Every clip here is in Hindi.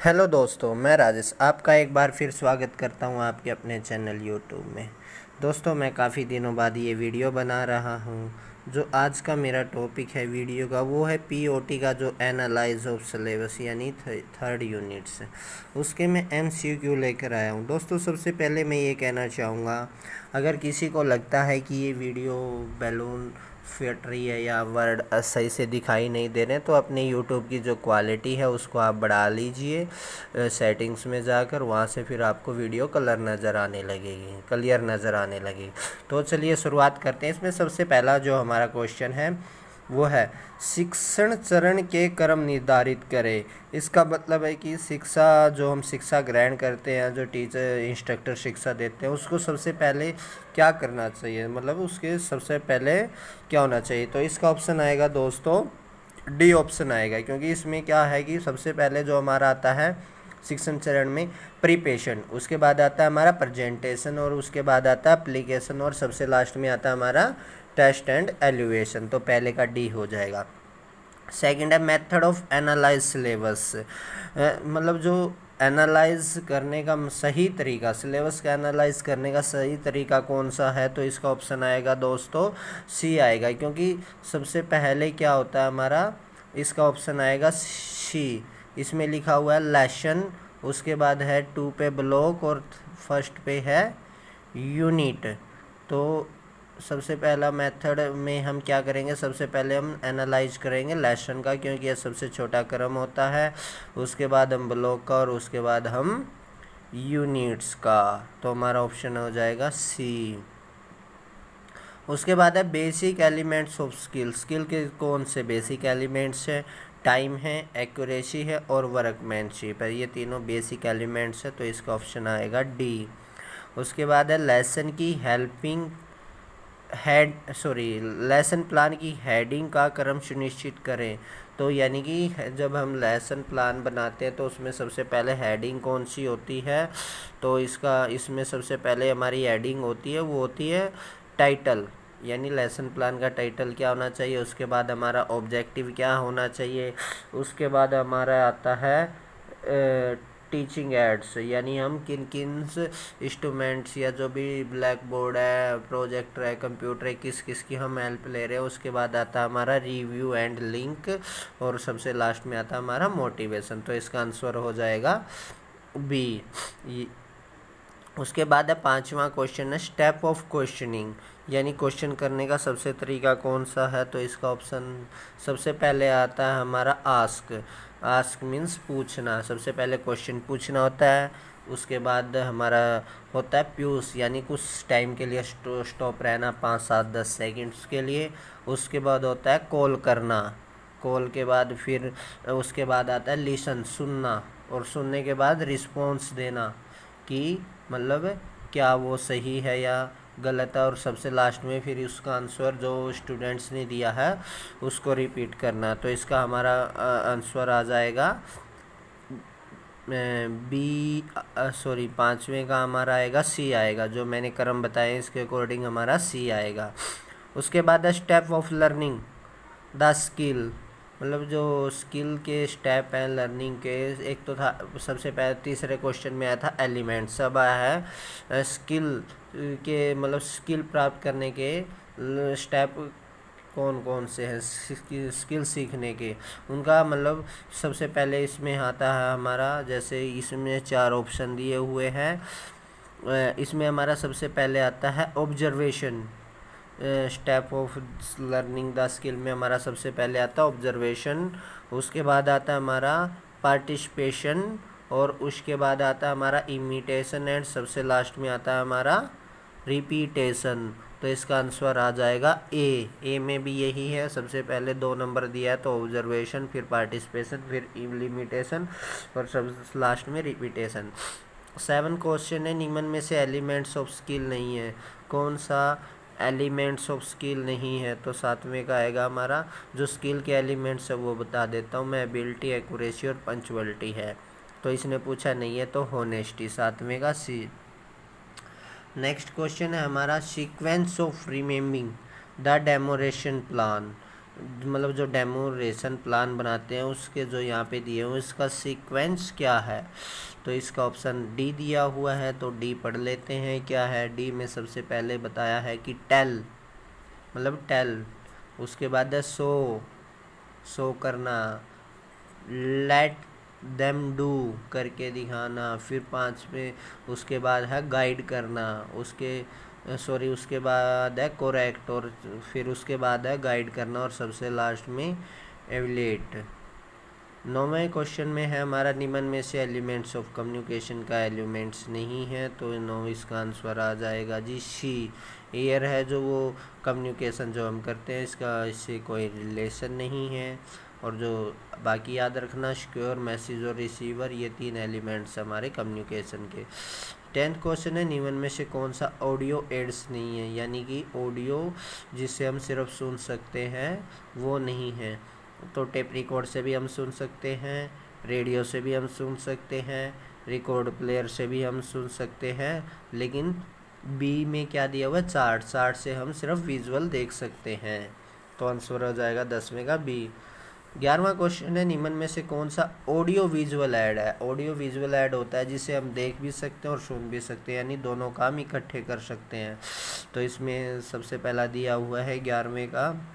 हेलो दोस्तों, मैं राजेश आपका एक बार फिर स्वागत करता हूँ आपके अपने चैनल यूट्यूब में। दोस्तों, मैं काफ़ी दिनों बाद ये वीडियो बना रहा हूँ, जो आज का मेरा टॉपिक है वीडियो का, वो है पीओटी का जो एनालाइज ऑफ़ सिलेबस यानी थर्ड यूनिट्स उसके मैं एमसीक्यू लेकर आया हूँ। दोस्तों, सबसे पहले मैं ये कहना चाहूँगा, अगर किसी को लगता है कि ये वीडियो बैलून फिट रही है या वर्ड सही से दिखाई नहीं दे रहे हैं तो अपने यूट्यूब की जो क्वालिटी है, उसको आप बढ़ा लीजिए सेटिंग्स में जाकर, वहाँ से फिर आपको वीडियो कलर नज़र आने लगेगी क्लियर नज़र आने लगेगी। तो चलिए शुरुआत करते हैं। इसमें सबसे पहला जो हमारा क्वेश्चन है वो है। शिक्षण चरण के क्रम निर्धारित करें। इसका मतलब है कि शिक्षा जो हम शिक्षा ग्रहण करते हैं, जो टीचर, इंस्ट्रक्टर शिक्षा देते हैं, उसको सबसे पहले क्या करना चाहिए? मतलब उसके सबसे पहले क्या होना चाहिए? तो इसका ऑप्शन आएगा दोस्तों डी ऑप्शन आएगा, क्योंकि इसमें क्या है कि सबसे पहले जो हमारा आता है शिक्षण चरण में प्रिपेशन उसके बाद आता है हमारा प्रेजेंटेशन और उसके बाद आता है अप्लीकेशन और सबसे लास्ट में आता है हमारा टेस्ट एंड एलिवेशन तो पहले का डी हो जाएगा। सेकंड है मेथड ऑफ़ एनालाइज सिलेबस मतलब जो एनालाइज करने का सही तरीका सिलेबस का एनालाइज करने का सही तरीका कौन सा है तो इसका ऑप्शन आएगा दोस्तों सी आएगा, क्योंकि सबसे पहले क्या होता है हमारा, इसका ऑप्शन आएगा सी इसमें लिखा हुआ है लेसन उसके बाद है टू पे ब्लॉक और फ़र्स्ट पे है यूनिट तो सबसे पहला मेथड में हम क्या करेंगे, सबसे पहले हम एनालाइज करेंगे लेसन का, क्योंकि यह सबसे छोटा क्रम होता है। उसके बाद हम ब्लॉक का और उसके बाद हम यूनिट्स का तो हमारा ऑप्शन हो जाएगा सी उसके बाद है basic elements of skill. Skill के कौन से बेसिक एलिमेंट्स हैं? टाइम है, एक्यूरेसी है और वर्कमैनशिप है। ये तीनों बेसिक एलिमेंट्स है तो इसका ऑप्शन आएगा डी उसके बाद है लेसन की helping head sorry lesson plan की हेडिंग का क्रम सुनिश्चित करें। तो यानी कि जब हम लेसन प्लान बनाते हैं तो उसमें सबसे पहले हेडिंग कौन सी होती है? तो इसका, इसमें सबसे पहले हमारी हेडिंग होती है, वो होती है टाइटल यानी लेसन प्लान का टाइटल क्या होना चाहिए? उसके बाद हमारा ऑब्जेक्टिव क्या होना चाहिए? उसके बाद हमारा आता है टीचिंग एड्स यानी हम किन किन इंस्ट्रूमेंट्स या जो भी ब्लैक बोर्ड है प्रोजेक्टर है कंप्यूटर है, किस किस की हम हेल्प ले रहे हैं, उसके बाद आता हमारा रिव्यू एंड लिंक और सबसे लास्ट में आता हमारा मोटिवेशन तो इसका आंसर हो जाएगा बी उसके बाद है पांचवा क्वेश्चन है स्टेप ऑफ़ क्वेश्चनिंग यानी क्वेश्चन करने का सबसे तरीका कौन सा है? तो इसका ऑप्शन सबसे पहले आता है हमारा आस्क आस्क मीन्स पूछना. सबसे पहले क्वेश्चन पूछना होता है, उसके बाद हमारा होता है प्यूस यानी कुछ टाइम के लिए स्टॉप रहना, पाँच, सात, दस सेकंड्स के लिए. उसके बाद होता है कॉल करना. कॉल के बाद फिर, उसके बाद आता है लिसन सुनना. और सुनने के बाद रिस्पॉन्स देना कि मतलब क्या वो सही है या गलत है और सबसे लास्ट में फिर उसका आंसर जो स्टूडेंट्स ने दिया है, उसको रिपीट करना तो इसका हमारा आंसर आ जाएगा। बी सॉरी पाँचवें का हमारा आएगा सी आएगा। जो मैंने क्रम बताया इसके अकॉर्डिंग हमारा सी आएगा। उसके बाद the step of learning the skill मतलब जो स्किल के स्टेप हैं लर्निंग के, एक तो था, सबसे पहले तीसरे क्वेश्चन में आया था एलिमेंट सब आया है स्किल के मतलब स्किल प्राप्त करने के स्टेप कौन कौन से हैं स्किल सीखने के। उनका मतलब सबसे पहले इसमें आता है हमारा, जैसे इसमें चार ऑप्शन दिए हुए हैं इसमें हमारा सबसे पहले आता है observation step of learning the skill में हमारा सबसे पहले आता है ऑब्जर्वेशन उसके बाद आता है हमारा पार्टिसिपेशन और उसके बाद आता है हमारा इमिटेशन एंड सबसे लास्ट में आता है हमारा रिपीटेशन तो इसका आंसर आ जाएगा ए ए में भी यही है, सबसे पहले दो नंबर दिया तो ऑब्जर्वेशन फिर पार्टिसिपेशन फिर लिमिटेशन और सब लास्ट में रिपीटेशन सेवन क्वेश्चन है, निम्न में से एलिमेंट्स ऑफ़ स्किल नहीं है. कौन सा एलिमेंट्स ऑफ़ स्किल नहीं है तो सातवें का आएगा हमारा। जो स्किल के एलिमेंट्स है वो बता देता हूँ मैं, एबिलिटी, एक्यूरेसी और पंचुअलिटी है। तो इसने पूछा, नहीं है तो होनेस्टी। सातवें का सी। नेक्स्ट क्वेश्चन है हमारा, sequence of remembering the demonstration plan. मतलब जो डेमोरेशन प्लान बनाते हैं, उसके जो यहाँ पे दिए हुए इसका सीक्वेंस क्या है? तो इसका ऑप्शन डी दिया हुआ है तो डी पढ़ लेते हैं क्या है। डी में सबसे पहले बताया है कि टेल मतलब टेल उसके बाद है सो सो करना लेट देम डू करके दिखाना, फिर पाँच में उसके बाद है गाइड करना, उसके सॉरी उसके बाद है कोरेक्ट और फिर उसके बाद है गाइड करना और सबसे लास्ट में एवलेट। नौवें क्वेश्चन में है, हमारा निम्न में से एलिमेंट्स ऑफ़ कम्युनिकेशन का एलिमेंट्स नहीं है तो नौ इसका आंसर आ जाएगा जी सी एयर है जो वो कम्युनिकेशन जो हम करते हैं, इसका इससे कोई रिलेशन नहीं है। और जो बाकी याद रखना सिक्योर मैसेज और रिसीवर ये तीन एलिमेंट्स हमारे कम्युनिकेशन के। टेंथ क्वेश्चन है निवन में से कौन सा ऑडियो एड्स नहीं है? यानी कि ऑडियो जिसे हम सिर्फ़ सुन सकते हैं, वो नहीं है। तो टेप रिकॉर्ड से भी हम सुन सकते हैं रेडियो से भी हम सुन सकते हैं रिकॉर्ड प्लेयर से भी हम सुन सकते हैं, लेकिन बी में क्या दिया हुआ है? चार्ट चार्ट से हम सिर्फ़ विजुअल देख सकते हैं। तो आंसर हो जाएगा दसवें का बी ग्यारहवा क्वेश्चन है, निम्न में से कौन सा ऑडियो विजुअल ऐड है? ऑडियो विजुअल ऐड होता है जिसे हम देख भी सकते हैं और सुन भी सकते हैं, यानी दोनों काम इकट्ठे कर सकते हैं। तो इसमें सबसे पहला दिया हुआ है ग्यारहवें का।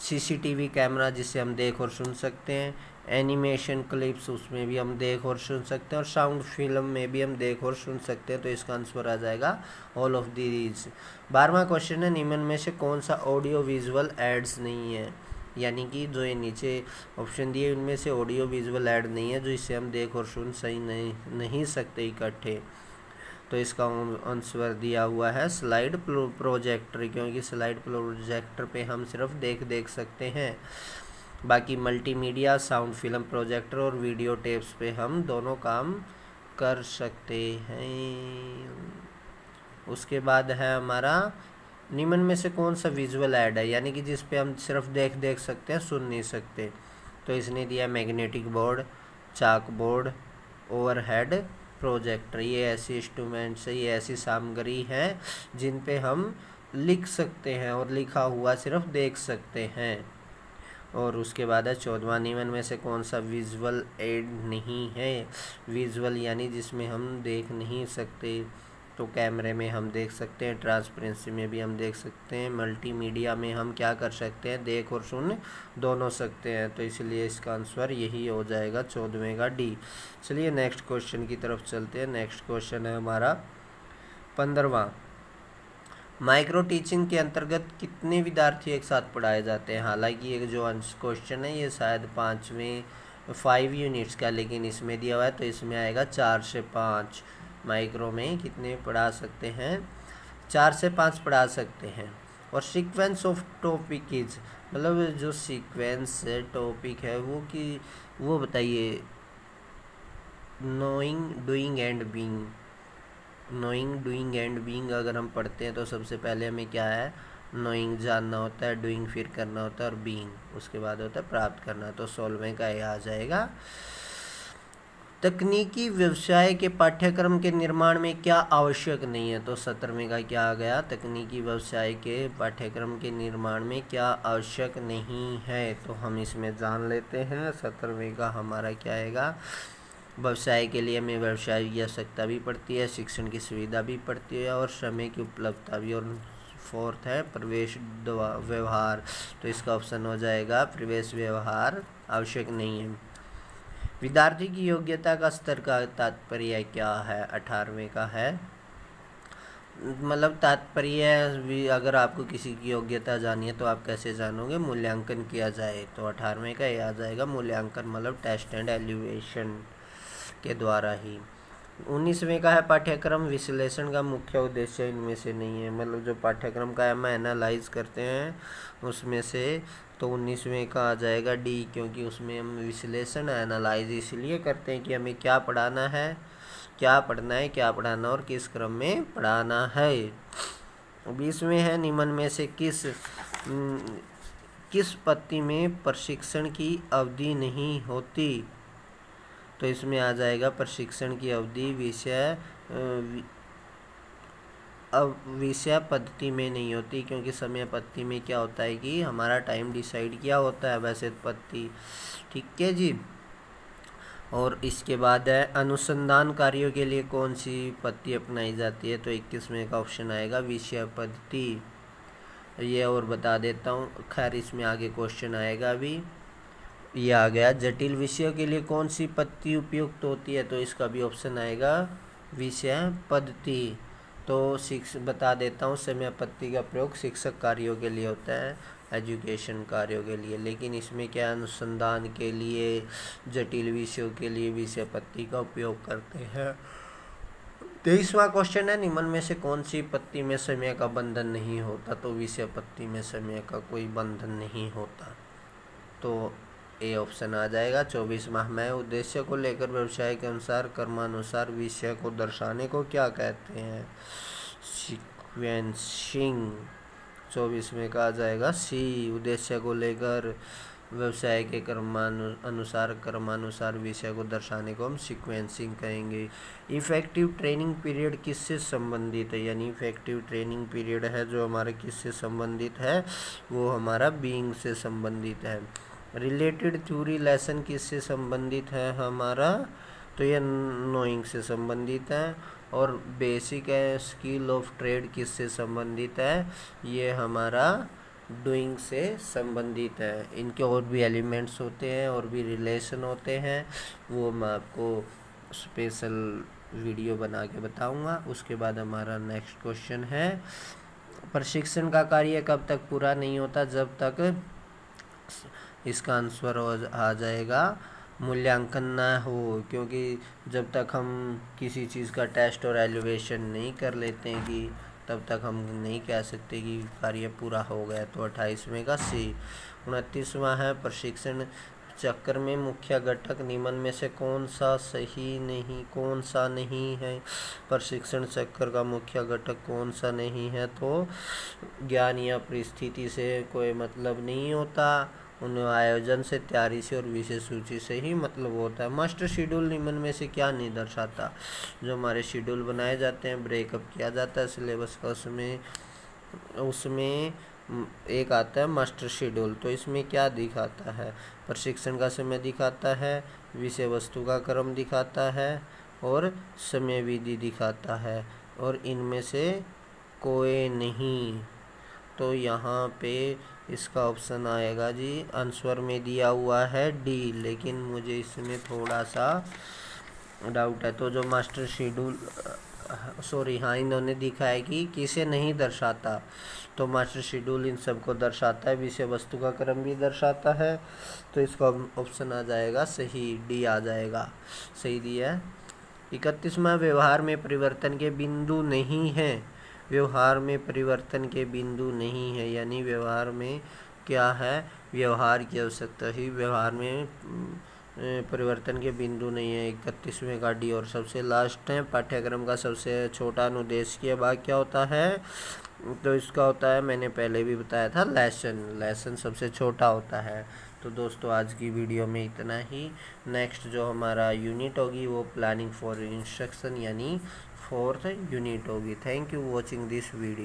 सीसीटीवी कैमरा जिसे हम देख और सुन सकते हैं। एनिमेशन क्लिप्स उसमें भी हम देख और सुन सकते हैं और साउंड फ़िल्म में भी हम देख और सुन सकते हैं। तो इसका आंसर आ जाएगा ऑल ऑफ़ दीज बारहवा क्वेश्चन है, निम्न में से कौन सा ऑडियो विजुअल एड्स नहीं है? यानी कि जो ये नीचे ऑप्शन दिए, उनमें से ऑडियो विजुअल ऐड नहीं है, जो इसे हम देख और सुन सही नहीं नहीं सकते इकट्ठे। तो इसका आंसर दिया हुआ है स्लाइड प्रोजेक्टर क्योंकि स्लाइड प्रोजेक्टर पे हम सिर्फ़ देख देख सकते हैं। बाकी मल्टीमीडिया साउंड फ़िल्म प्रोजेक्टर और वीडियो टेप्स पे हम दोनों काम कर सकते हैं। उसके बाद है हमारा निम्न में से कौन सा विजुअल ऐड है? यानी कि जिस पे हम सिर्फ़ देख देख सकते हैं, सुन नहीं सकते। तो इसने दिया magnetic board chalk board overhead projector ये ऐसी इंस्ट्रूमेंट्स ये ऐसी सामग्री हैं, जिन पे हम लिख सकते हैं और लिखा हुआ सिर्फ़ देख सकते हैं। और उसके बाद है, चौदवा नियमन में से कौन सा विजुअल एड नहीं है? विजुअल यानी जिसमें हम देख नहीं सकते। तो कैमरे में हम देख सकते हैं, ट्रांसपेरेंसी में भी हम देख सकते हैं, मल्टीमीडिया में हम क्या कर सकते हैं, देख और सुन दोनों सकते हैं। तो इसलिए इसका आंसर यही हो जाएगा चौदहवें का डी। चलिए नेक्स्ट क्वेश्चन की तरफ़ चलते हैं। नेक्स्ट क्वेश्चन है हमारा पंद्रवा माइक्रो टीचिंग के अंतर्गत कितने विद्यार्थी एक साथ पढ़ाए जाते हैं? हालाँकि ये जो क्वेश्चन है, ये शायद पाँचवें फाइव यूनिट्स का, लेकिन इसमें दिया हुआ है तो इसमें आएगा चार से पाँच। माइक्रो में कितने पढ़ा सकते हैं? चार से पाँच पढ़ा सकते हैं। और सीक्वेंस ऑफ़ टॉपिक इज़ मतलब जो सीक्वेंस टॉपिक है, वो कि, वो बताइए। Knowing doing and being knowing doing and being अगर हम पढ़ते हैं तो सबसे पहले हमें क्या है? नोइंग जानना होता है डूइंग फिर करना होता है, और बीइंग उसके बाद होता है, प्राप्त करना। तो सोलवें का ये आ जाएगा। तकनीकी व्यवसाय के पाठ्यक्रम के निर्माण में क्या आवश्यक नहीं है? तो सत्रहवें का क्या आ गया? तकनीकी व्यवसाय के पाठ्यक्रम के निर्माण में क्या आवश्यक नहीं है? तो हम इसमें जान लेते हैं, सत्रहवें का हमारा क्या आएगा? व्यवसाय के लिए हमें व्यवसाय की आवश्यकता भी पड़ती है, शिक्षण की सुविधा भी पड़ती है और समय की उपलब्धता भी और फोर्थ है, प्रवेश व्यवहार तो इसका ऑप्शन हो जाएगा, प्रवेश व्यवहार आवश्यक नहीं है। विद्यार्थी की योग्यता का स्तर का तात्पर्य क्या है? अठारहवें का है। मतलब तात्पर्य अगर आपको किसी की योग्यता जानी है तो आप कैसे जानोगे? मूल्यांकन किया जाए तो अठारहवें का ये आ जाएगा। मूल्यांकन मतलब टेस्ट एंड एलिवेशन के द्वारा ही। उन्नीसवें का है पाठ्यक्रम विश्लेषण का मुख्य उद्देश्य इनमें से नहीं है। मतलब जो पाठ्यक्रम का है हम एनालाइज करते हैं, उसमें से तो उन्नीसवें का आ जाएगा डी क्योंकि उसमें हम विश्लेषण एनालाइज इसलिए करते हैं कि हमें क्या पढ़ाना है, क्या पढ़ना है, क्या पढ़ाना और किस क्रम में पढ़ाना है। बीसवें है निम्न में से किस किस पत्ती में प्रशिक्षण की अवधि नहीं होती? तो इसमें आ जाएगा प्रशिक्षण की अवधि विषय अब विषय पद्धति में नहीं होती क्योंकि समय पद्धति में क्या होता है कि हमारा टाइम डिसाइड किया होता है वैसे पद्धति। ठीक है जी? और इसके बाद है, अनुसंधान कार्यों के लिए कौन सी पद्धति अपनाई जाती है? तो इक्कीसवें का ऑप्शन आएगा विषय पद्धति। ये और बता देता हूँ। खैर, इसमें आगे क्वेश्चन आएगा अभी। ये आ गया। जटिल विषयों के लिए कौन सी पद्धति उपयुक्त होती है? तो इसका भी ऑप्शन आएगा विषय पद्धति। तो शिक्ष, बता देता हूँ, समय पद्धति का प्रयोग शिक्षक कार्यों के लिए होता है, एजुकेशन कार्यों के लिए। लेकिन इसमें क्या अनुसंधान के लिए, जटिल विषयों के लिए विषय पत्ती का उपयोग करते हैं? तेईसवा क्वेश्चन है, निम्न में से कौन सी पत्ती में समय का बंधन नहीं होता? तो विषय पत्ती में समय का कोई बंधन नहीं होता। तो ए ऑप्शन आ जाएगा। चौबीस माह में उद्देश्य को लेकर व्यवसाय के अनुसार, कर्मानुसार विषय को दर्शाने को क्या कहते हैं? सिक्वेंसिंग चौबीस में कहा जाएगा सी उद्देश्य को लेकर व्यवसाय के कर्मानु, अनुसार, कर्मानुसार विषय को दर्शाने को हम सिक्वेंसिंग कहेंगे। इफ़ेक्टिव ट्रेनिंग पीरियड किससे संबंधित है? यानी इफ़ेक्टिव ट्रेनिंग पीरियड है जो हमारे किससे संबंधित है? वो हमारा बीइंग से संबंधित है। रिलेटेड थ्योरी लेसन किससे संबंधित है हमारा? तो ये नोइंग से संबंधित है और बेसिक है, स्किल ऑफ़ ट्रेड किससे संबंधित है? ये हमारा डूइंग से संबंधित है। इनके और भी एलिमेंट्स होते हैं और भी रिलेशन होते हैं। वो मैं आपको स्पेशल वीडियो बना के बताऊँगा। उसके बाद हमारा नेक्स्ट क्वेश्चन है, प्रशिक्षण का कार्य कब तक पूरा नहीं होता? जब तक इसका आंसर आ जाएगा मूल्यांकन ना हो, क्योंकि जब तक हम किसी चीज़ का टेस्ट और एलिवेशन नहीं कर लेते हैं कि तब तक हम नहीं कह सकते कि कार्य पूरा हो गया तो अट्ठाईसवें का सी। उनतीसवां है, प्रशिक्षण चक्र में मुख्य घटक निम्न में से कौन सा सही नहीं, कौन सा नहीं है? प्रशिक्षण चक्र का मुख्य घटक कौन सा नहीं है? तो ज्ञान या परिस्थिति से कोई मतलब नहीं होता। उन आयोजन से तैयारी से और विशेष सूची से ही मतलब होता है। मास्टर शेड्यूल निम्न में से क्या नहीं दर्शाता? जो हमारे शेड्यूल बनाए जाते हैं, ब्रेकअप किया जाता है, सिलेबस का उसमें उसमें एक आता है मास्टर शेड्यूल। तो इसमें क्या दिखाता है? प्रशिक्षण का समय दिखाता है, विषय वस्तु का क्रम दिखाता है और समय विधि दिखाता है और इनमें से कोई नहीं। तो यहाँ पे इसका ऑप्शन आएगा जी। आंसर में दिया हुआ है डी लेकिन मुझे इसमें थोड़ा सा डाउट है। तो जो मास्टर शेड्यूल सॉरी हाँ इन्होंने दिखा है कि किसे नहीं दर्शाता तो मास्टर शेड्यूल इन सबको दर्शाता है। विषय वस्तु का क्रम भी दर्शाता है। तो इसका ऑप्शन आ जाएगा सही डी आ जाएगा। सही दिया है। इकतीसवा, व्यवहार में परिवर्तन के बिंदु नहीं हैं। व्यवहार में परिवर्तन के बिंदु नहीं है, यानी व्यवहार में क्या है? व्यवहार की आवश्यकता ही व्यवहार में परिवर्तन के बिंदु नहीं है। इकतीसवें का डी और सबसे लास्ट है। पाठ्यक्रम का सबसे छोटा अनुदेश के बाद क्या होता है? तो इसका होता है, मैंने पहले भी बताया था लेसन लेसन सबसे छोटा होता है। तो दोस्तों, आज की वीडियो में इतना ही। नेक्स्ट जो हमारा यूनिट होगी, वो प्लानिंग फॉर इंस्ट्रक्शन यानी फोर्थ यूनिट होगी। Thank you watching this video